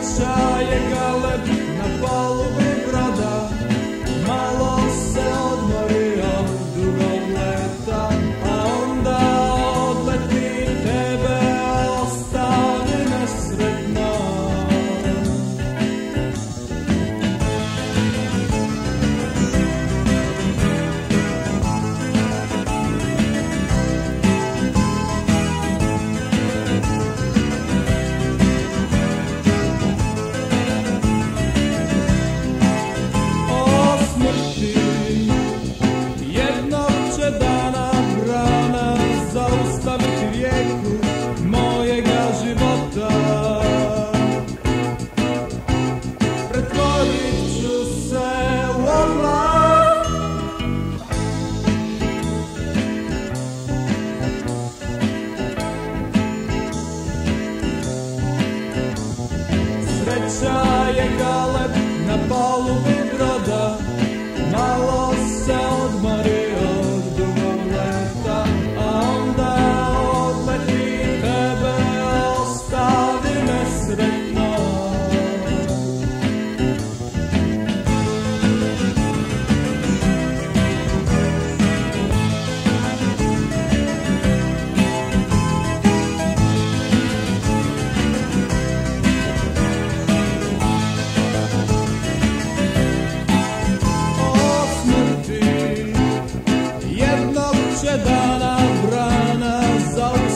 большая голубь напала. života. Pretvorit ću se u oblak Sreća je galeb na palubi broda. always